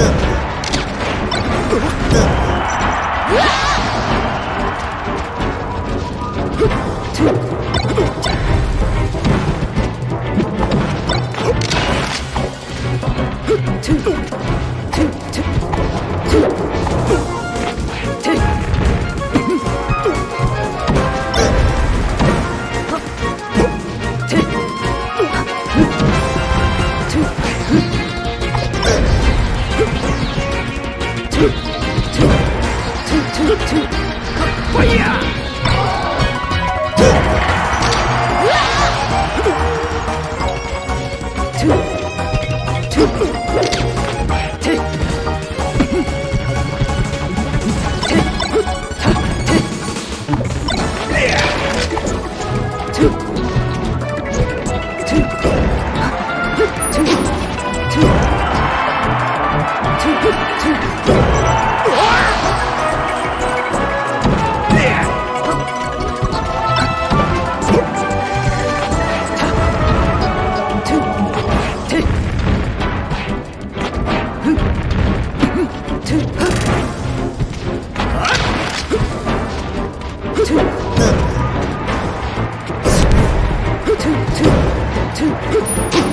them. too.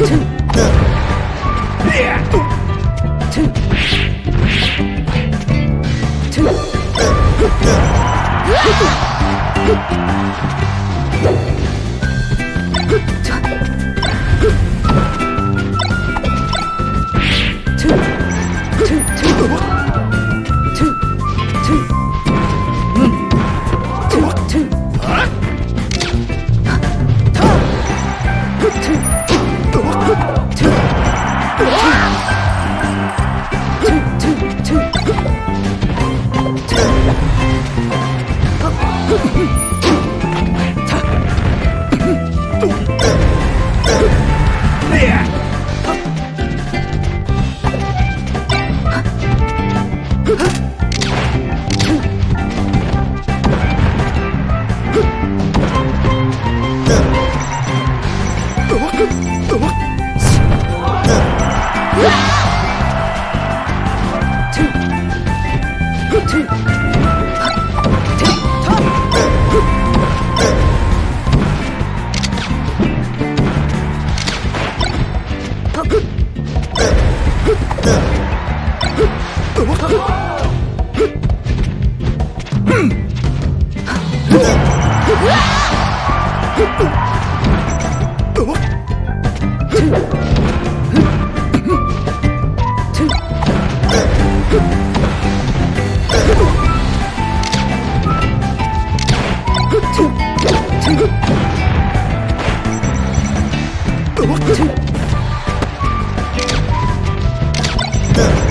Thank. Mission Yeah.